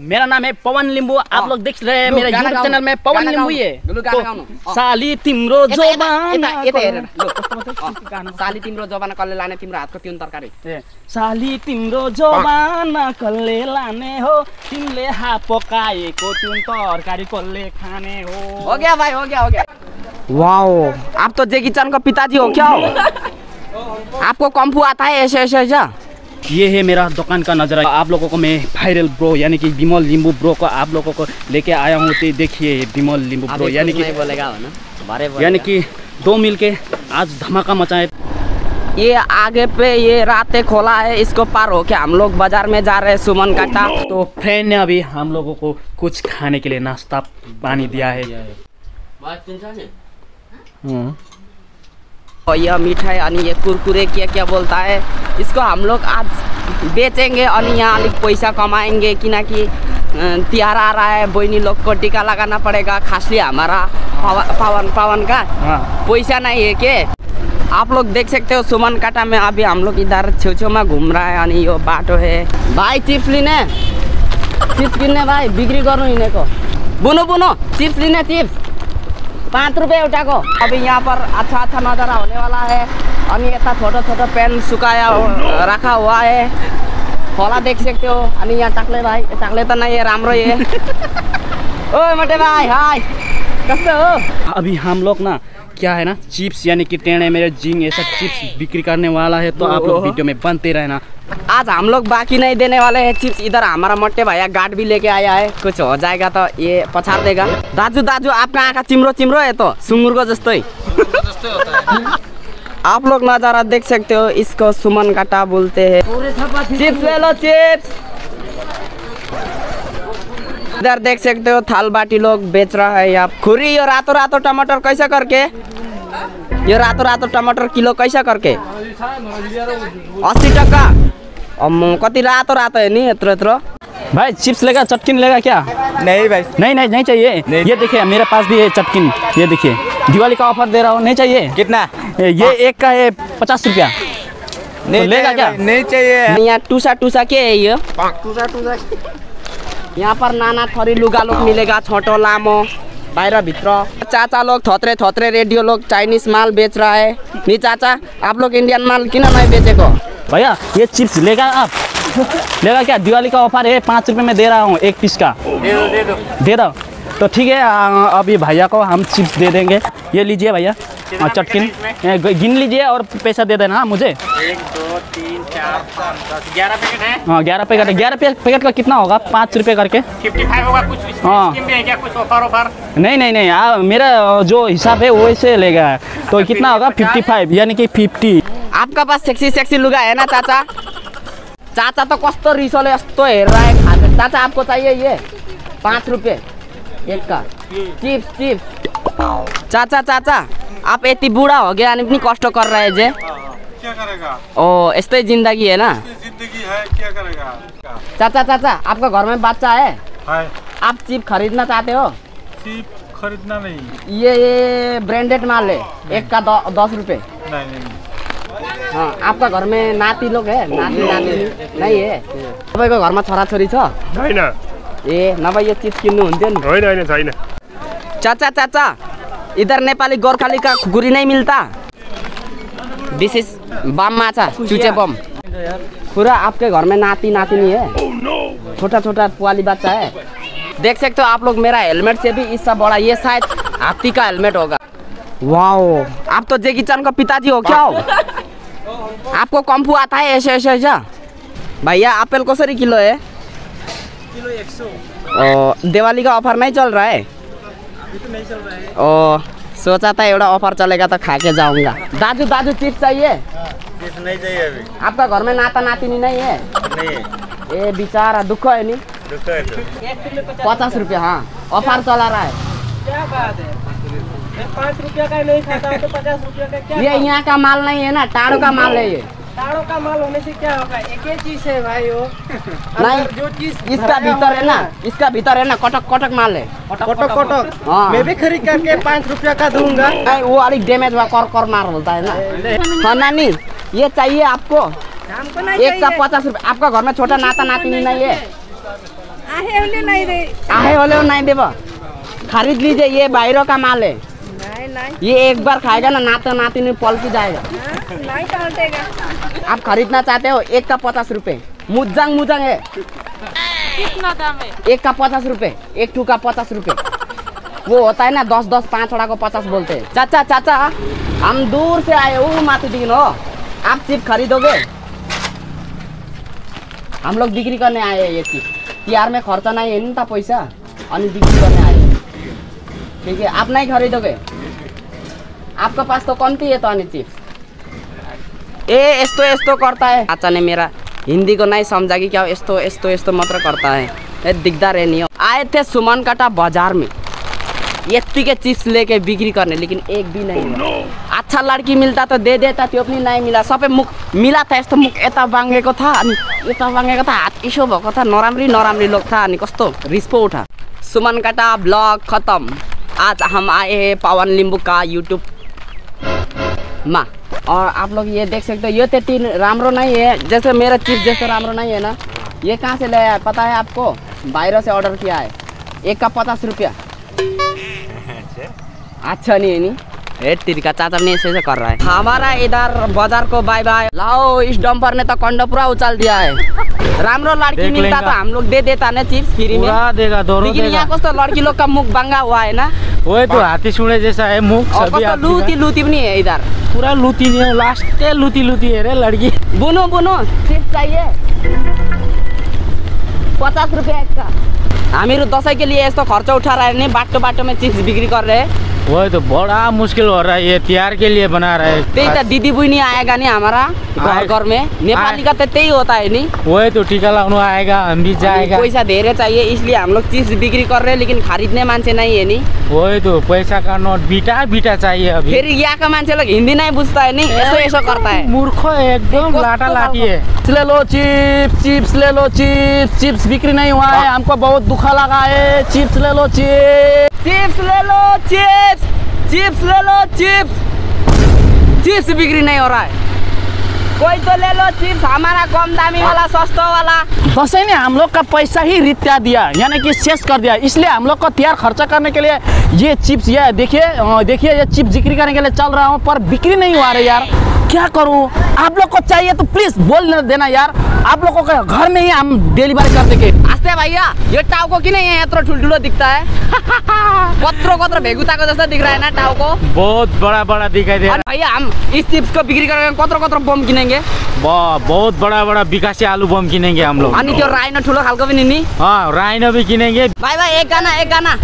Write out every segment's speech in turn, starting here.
मेरा नाम है पवन लिंबू आप लोग देख रहे हैं मेरे यूट्यूब गाउनु, चैनल में पवन गाउनु, ये। तो। साली तिम्रो साली तिम्रो जबाना कसले लाने तिम्रो हातको तिउन तरकारी। साली तिम्रो जोबान कसले लाने हो तिमीले हा पकाएको तुन तरकारी कसले खाने हो। हो गया भाई हो गया हो गया। वाओ आप तो जेकी चंद का पिताजी हो क्या हो? आपको कम्फू आता है ऐसे ऐसे ऐसा? ये है मेरा दुकान का नज़ारा। आप लोगों को मैं वायरल ब्रो यानी कि विमल लिंबू ब्रो को आप लोगों को लेके आया हूँ। तो देखिए ये विमल लिंबू ब्रो यानी कि बोलेगा ना यानी कि दो मिल के आज धमाका मचाए। ये आगे पे ये रातें खोला है इसको पार होके हम लोग बाज़ार में जा रहे हैं सुमन काटा तो फ्रेंड ने अभी हम लोगों को कुछ खाने के लिए नाश्ता पानी दिया है। और यह मिठाई अनि ये कुरकुरे क्या क्या बोलता है इसको हम लोग आज बेचेंगे और यहाँ अलिक पैसा कमाएँगे किनकि अ, तिहार आ रहा है बहनी लोग को टीका लगाना पड़ेगा खासली हमारा पवन पवन का। हाँ। पैसा नहीं है के आप लोग देख सकते हो सुमन काटा में अभी हम लोग इधर छेउ में घूम रहा है अनि यो बाटो है। भाई चिप्स लिने। चिप्स किन्ने भाई? बिक्री गर्नु हिँडेको बुनु बुनु। चिप्स लिने चिप्स। पाँच रुपये उठा को। अभी यहाँ पर अच्छा अच्छा नज़ारा होने वाला है। अनि यता छोटो छोटो पेन सुखाया रखा हुआ है। खोला देख सकते हो। अनि यहाँ टाक्ले त नहीं है राम्रो है। ओ मटे भाइ हाय। कस्तो हो? अभी हम लोग ना क्या है ना चिप्स यानी कि टेढ़े मेरे जिंग ऐसा चिप्स बिक्री करने वाला है तो आप लोग वीडियो में बनते रहना। आज हम लोग बाकी नहीं देने वाले हैं चिप्स इधर हमारा मोटे भैया गार्ड भी लेके आया है। कुछ हो जाएगा तो ये पछाड़ देगा। दाजू दाजू आपका आँखा चिम्रो चिम्रो है तो सुँगुरको जस्तै। आप लोग नज़ारा देख सकते हो इसको सुमन काटा बोलते हैं। चिप्स ले लो चिप्स इधर देख सकते हो थाल बाटी लोग बेच रहा है यहाँ। खुरी यो रातो रातो टमाटर कैसे करके? यो रातो रातो टमाटर किलो कैसे करके? अस्सी टका। कति रातो रातो है नि यत्रो यत्रो? भाई चिप्स लेगा चटकिन लेगा क्या? नहीं भाई। नहीं नहीं नहीं चाहिए। नहीं। ये देखिए मेरे पास भी है चटकिन। ये देखिए दिवाली का ऑफ़र दे रहा हूँ नहीं चाहिए? कितना? ये एक का है पचास रुपया। नहीं तो लेगा क्या? नहीं चाहिए। यहाँ टूसा टूसा क्या है यो? यहाँ पर नाना थरी लुगा लोग मिलेगा छोटो लामो बाहिर भित्र। चाचा लोग थोत्रे थोत्रे रेडियो लोग चाइनीज़ माल बेच रहा है। नि चाचा आप लोग इंडियन माल किन नहीं बेचेको? भैया ये चिप्स लेगा आप? लेगा क्या? दिवाली का ऑफ़र है पाँच रुपये में दे रहा हूँ एक पीस का। दे दो दे दो। तो ठीक है अभी भैया को हम चिप्स दे देंगे। ये लीजिए भैया। हाँ, चटकिन। गिन लीजिए और पैसा दे देना हाँ, मुझे। एक दो तीन चार पाँच ग्यारह पैकेट है? हाँ ग्यारह पैकेट ग्यारह पैकेट का कितना होगा? पाँच रुपये करके। फिफ्टी फाइव होगा कुछ हाँ। है कुछ ऑफ़र ऑफ़र नहीं नहीं नहीं आ, मेरा जो हिसाब है वो वैसे लेगा तो कितना होगा? फिफ्टी फाइव यानी कि फिफ्टी आपका पास सेक्सी सेक्सी लुगा है ना चाचा? चाचा तो कस्तो रिसोले यस्तो हेरेर आएको चाचा आपको चाहिए ये? पाँच रुपियाँ एक का। Chips chips. चाचा चाचा आप यति बुढा हो गया अनि पनि कष्ट कर रहे जे। क्या करेगा ओ यस्तै जिन्दगी है ना? जिंदगी है क्या करेगा चाचा चाचा आपका घर में बच्चा है? है आप चिप खरीदना चाहते हो? सिर्फ खरीदना नहीं। ये ये ब्रांडेड माल है एक का द- दस रुपये नहीं नहीं हाँ आपका घर में नाती लोग है? नाती नाती। नहीं है? तपाईँको घरमा छोराछोरी छ? छैन। ए नभए यो चिज किन्नु हुन्थ्यो नि। होइन होइन छैन। चाचा चाचा इधर नेपाली गोरखाली का खुकुरी नहीं मिलता। दिस इज़ बम माछा चुचे बम। पूरा आपके घर में नाती नातिनी है। छोटा छोटा पुआली बच्चा है। देख सकते हो आप लोग मेरा हेलमेट से भी इससे बड़ा ये शायद हाथी का हेलमेट होगा। वाओ आप तो जेकी चंद का पिताजी हो क्या हो? आपको कम्फू आता है ऐसे ऐसे ऐसा? भैया एप्पल कसरी किलो है? किलो ओ, दिवाली का ऑफ़र नहीं चल रहा है? ओ सोचा था एउटा ऑफ़र चलेगा तो खा के जाऊँगा। दाजू दाजू चिप्स चाहिए? चिप्स नहीं चाहिए अभी। आपका घर में नाता नातिनी नहीं है? नहीं। है ए बेचारा दुख है नि? दुख है तो। पचास रुपया हाँ। ऑफ़र चला रहा है। क्या बात है? पाँच रुपया का नहीं खाता तो पचास रुपया का क्या ये यहाँ का माल नहीं है ना टाड़ो का माल है ये। तारों का माल होने से क्या होगा? एक ही चीज़ है भाई वो। नहीं जो चीज़ इसका भीतर है ना इसका भीतर है ना कटक कटक माल है। कोटक कोटक हाँ। मैं भी खरीद करके पाँच रुपया का दूँगा। वो अलिक डैमेज हुआ कर कर मार बोलता है ना। हाँ नानी ये चाहिए आपको। एक का पचास रुपये। आपका घर में छोटा नाता नातिनी नहीं है आहे वाले नहीं दे। आहे वाले नहीं देबो। खरीद लीजिए ये बाहरों का माल है। नहीं नहीं। ये एक बार खाएगा ना नाते नाती नहीं पल जाएगा। हाँ, नहीं आप खरीदना चाहते हो एक का पचास रुपए मुजंग मुजंग है। कितना दाम है? एक का पचास रुपए एक टू का पचास रुपए वो होता है ना दस दस पाँच वाला को पचास बोलते हैं। चाचा चाचा हम दूर से आए हो माथि दिन हो। आप चिप खरीदोगे? हम लोग बिक्री करने आए हैं ये चिप तिहार में खर्च नहीं है ना पैसा। अनि बिक्री करने आए। ठीक है आप नहीं खरीदोगे? आपका पास तो कम्ती है तो अनि चिप्स? ए यस्तो यस्तो करता है। ने मेरा हिंदी को नहीं समझा कि क्या यस्तो यस्तो यस्तो मात्र करता है। ये दिखदार है नहीं हो। आए थे सुमन काटा बाजार में यत्ती के चिप्स लेके बिक्री करने लेकिन एक भी नहीं हुआ। अच्छा लड़की मिलता तो दे देता त्यो पनि नहीं मिला। सबै मुख मिला था यस्तो मुख यता बाङ्गेको था अनि यता बाङ्गेको था हात इसो भएको था नराम्री नराम्री लोग था अनि कस्तो रिस पो उठा। सुमन काटा ब्लॉग खत्म। आज हम आए हैं पवन लिंबू का यूट्यूब मा और आप लोग ये देख सकते हो ये तो तीन रामरो नहीं है जैसे मेरा चिप्स जैसे रामरो नहीं है ना। ये कहाँ से लाया है पता है आपको? बाहर से ऑर्डर किया है। एक का पचास रुपया। अच्छा नहीं है नहीं। ए तिरका चाचा ने ऐसे ऐसे कर रहा है। हमारा इधर बाज़ार को बाय बाय लाओ इस डंपर ने तो कंडो पूरा उछाल दिया है। रामरो लड़की मिलता। तो हम लोग दे देता ना चिप्स फ्री में। पूरा देगा दोनों लेकिन देगा। यहाँ कस्तो लड़की लोग का मुख बंगा हुआ है ना वही तो हाथी सुने जैसा है मुख सभी लूती का। लूती भी नहीं है इधर। पूरा लूती नहीं है लास्ट लूती लूती है रे लड़की। बुनो बुनो। चिप्स चाहिए। पचास रुपया एक का। हामीहरू दसैँको लिए यस्तो खर्च उठाएर नि बाटो बाटोमा चिप्स बिक्री हैं। वही तो बड़ा मुश्किल हो रहा है ये त्योहार के लिए बना रहे त्यही त दिदी बहिनी आएगा नि हमारा घर में। नेपाली का तो त्यही होता है नि वही तो टीका लगाने आएगा हम भी जाएगा। पैसा धेरै चाहिए इसलिए हम लोग चिप्स बिक्री कर रहे हैं लेकिन खरीदने मान्छे नहीं है नि वही तो पैसा का नोट बीटा बीटा चाहिए अभी। फेरि यहाँका मान्छे लोग हिंदी नहीं बुझता है नि यसो यसो करता है। मूर्ख एकदम लाटा लाटी है। चिप्स ले लो चिप्स चिप्स ले लो चिप्स। चिप्स बिक्री नहीं हुआ है। हमको बहुत दुखा लगा है। चिप्स ले लो चिप्स। चिप्स ले लो चिप्स। चिप्स ले लो चिप्स चिप्स बिक्री नहीं हो रहा है। कोई तो ले लो चिप्स हमारा कम दामी वाला सस्तो वाला। दसैं ने हम लोग का पैसा ही रित्या दिया यानी कि शेष कर दिया। इसलिए हम लोग को तैयार खर्चा करने के लिए ये चिप्स ये देखिए देखिए ये चिप्स बिक्री करने के लिए चल रहा हूँ पर बिक्री नहीं हुआ रही यार। क्या करूँ? आप लोग को चाहिए तो प्लीज़ बोल देना यार। आप लोगों को घर में ही हम डिलीवरी कर देंगे। आस्ते भैया यो टाउको किन यहाँ यत्रो ठुल्ठुलो दिख्ता है। कत्रो कत्रो भेगुताको जस्तो दिख रहा है ना टाउको बहुत बड़ा बड़ा दिखाई दे रहा और भैया हम इस चिप्स को बिक्री करेंगे कत्रो कत्रो बम किनेंगे वाह, बहुत बड़ा बड़ा विकासी आलू बम किनेंगे हम लोग। अनि त्यो राइनो ठुलो खालको पनि नि हाँ राइनो भी किनेंगे भाइ भाइ एक गाना एक गाना।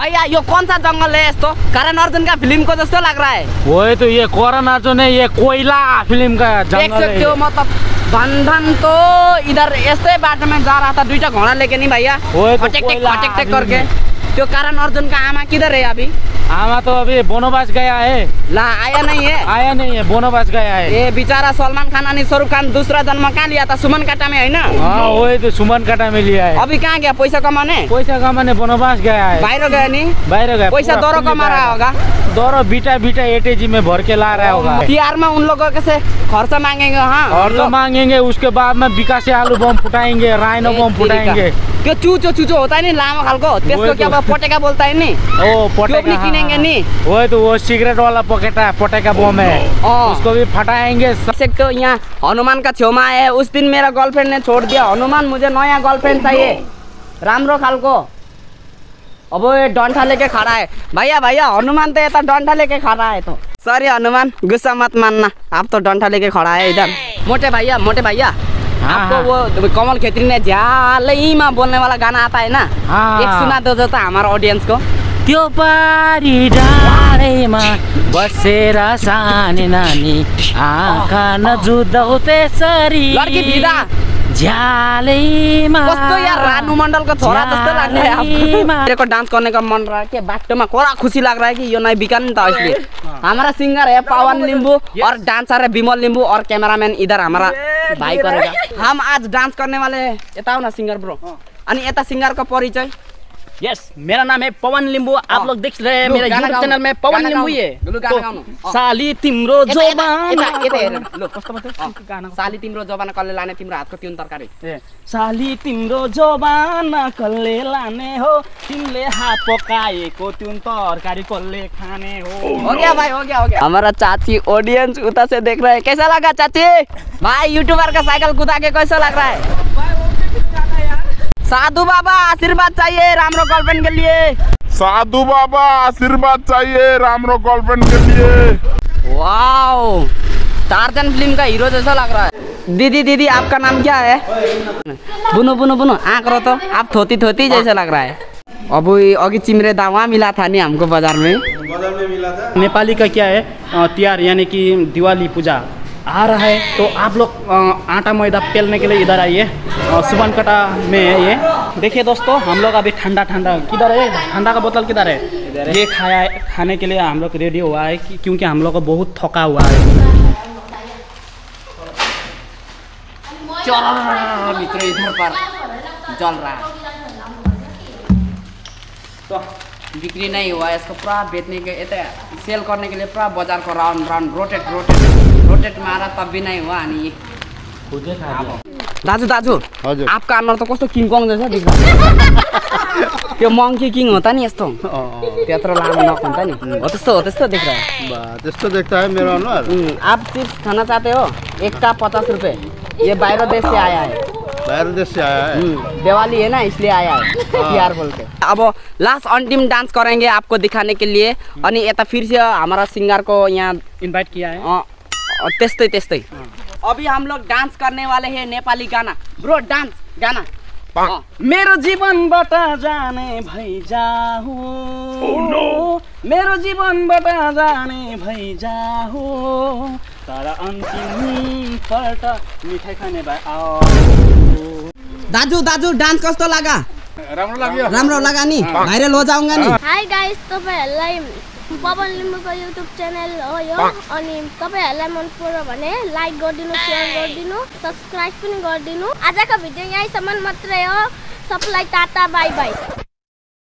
भैया यो कौन सा जंगल है यस्तो? करण अर्जुनका फिल्मको जस्तो लग रहा है। वो तो ये कोरोना अर्जुन है ये कोयला फ़िल्म का जंगल त्यो मतलब भन्धनको इधर यस्तै बाटोमा जा रहा था दुइटा घोडा लेके नि भैया? करके। तो कारण अर्जुन का आमा किधर है अभी? आमा तो अभी बोनोबास गया है। ला आया नहीं है? आया नहीं है बोनोबास गया है। ए बेचारा सलमान खान अनि शाहरुख खान दूसरा जन्म कहाँ लिया था? सुमन काटा में होइन हाँ वही तो सुमन काटा में लिया है। अभी कहाँ गया? पैसा कमाने? पैसा कमाने बोनोबास गया है। बाहिर गयो नि बाहर गया। पैसा पूरा कमा रहा। होगा। दौरो बीटा बीटा एटेजी में भर के ला रहा होगा। तिहार में उन लोगों के से खर्च मांगेंगे हाँ। तो मांगेंगे उसके बाद में विकासी आलू बम फुटाएँगे राइनो बम फुटाएँगे। त्यो चुचो चुचो होता है नि लामो खालको त्यसको वही क्या तो। पटेका बोलता है नि ओ पटेका किनेंगे हाँ, नि। हाँ। तो वो सिगरेट वाला पकेटा पटेका बम है। उसको भी फटाएँगे। हो यहाँ हनुमान का छेउमा आए उस दिन मेरा गर्लफ्रेंड ने छोड़ दिया। हनुमान मुझे नया गर्लफ्रेंड चाहिए। राम्रो खालको अब ये डंठा लेके खड़ा है। भैया भैया हनुमान तो ये डंठा लेके खड़ा है तो। सॉरी हनुमान गुस्सा मत मानना। आप तो डंठा लेके खड़ा है इधर। मोटे भैया मोटे भैया। हाँ, आपको। वो कमल खेत्री ने झालैमा बोलने वाला गाना आता है ना। एक सुना दो तो हमारा ऑडियंस को त्यो पारी डाँडैमा बसेर सानी नानी आँखा नजुदाउ त्यसरी लड्की भिदा झ्यालैमा कस्तो या रानु मण्डलको छोरा जस्तो लाग्ने आफूको डान्स गर्नेको मन रह्यो के? बाटोमा कोरा खुसी लाग लाग्छ कि यो नै बिकान नि त अहिले। हाम्रा सिङ्गर हे पवन लिम्बू और डान्सर है विमल लिम्बू और क्यामेराम्यान इधर हाम्रा भाइ गरेर हम आज डान्स गर्ने वाले यता आउन सिङ्गर ब्रो। अनि यता सिङ्गरको परिचय। यस मेरा नाम है पवन लिंबू आप। लोग देख रहे हैं मेरे यूट्यूब चैनल में पवन गाउनु, ये। साली तिम्रो जोबान। साली तिम्रो जमाना कसले लाने तिम्रो हातको तिउन तरकारी। ए, साली तिम्रो जोबान कसले लाने हो तिमीले हात पकाएको त्यो तरकारी कसले खाने हो। हो गया भाई हो गया हो गया। हमारा चाची ऑडियंस उधर से देख रहे हैं। कैसा लगा चाची? भाई यूट्यूबर का साइकिल कुदा के कैसा लग रहा है? साधु बाबा आशीर्वाद चाहिए रामरो गर्लफ्रेंड के लिए। साधु बाबा आशीर्वाद चाहिए रामरो गर्लफ्रेंड के लिए। वाओ टार्जन फ़िल्म का हीरो जैसा लग रहा है। दीदी दीदी आपका नाम क्या है? बुनो बुनो बुनो आँख रो तो आप थोती थोती जैसा लग रहा है। अब अघि चिमरे दावा मिला था नहीं हमको बाज़ार में? बाज़ार में मिला था। नेपाली का क्या है? त्योहार यानी कि दिवाली पूजा। आ रहा है। तो आप लोग आटा मैदा पेलने के लिए इधर आइए। सुबन कटा में है ये। देखिए दोस्तों, हम लोग अभी ठंडा ठंडा। किधर है? ठंडा का बोतल किधर है? ये खाया, खाने के लिए हम लोग रेडी हुआ है क्योंकि हम लोग को बहुत थका हुआ है। मित्र, इधर पर जल रहा है। तो बिक्री नहीं हुआ है इसको पूरा बेचने यता सेल करने के लिए पूरा बाजार को round round rotate rotate rotate मारा तब भी नहीं हुआ अनि दाजु दाजु हजुर। आपका अनुहार त कस्तो किङकङ जैसा देख्छ त्यो मङ्की किङ हो त नि यस्तो। त्यत्रो लामो नख हुन्छ नि। हो त्यस्तो हो त्यस्तो देख्छ त्यस्तो देख्दा है मेरो अनुहार। आप चिप्स खाना चाहते हो? एक का पचास रुपये ये बाहर देश से आया है। दिवाली है ना इसलिए आया है। तिहार बोल के। अब लास्ट अंतिम डांस करेंगे आपको दिखाने के लिए। अनि यता फिर से हमारा सिंगर को यहाँ इनवाइट किया है। त्यस्तै त्यस्तै। अभी हम लोग डांस करने वाले हैं नेपाली गाना। ब्रो डांस गाना। मेरो जीवनबाट जाने भइ जाऊ मेरो जीवनबाट जाने भइ जाऊ तर अन्तिम पल्ट मिठाई खाने भाइ आओ। दाजु दाजु डान्स कस्तो लगा राम्रो लाग्यो। राम्रो लगा नि? भाइरल हो जाऊंगा नि? हाई गाइस तपाईँहरूलाई पवन लिम्बूको युट्युब च्यानल हो यो। अनि तपाईँहरूलाई मन पर्यो भने लाइक गरिदिनु सेयर गरिदिनु सब्सक्राइब पनि गरिदिनु। आजको भिडियो यहीँसम्म मात्रै हो। सबलाई टाटा बाई बाई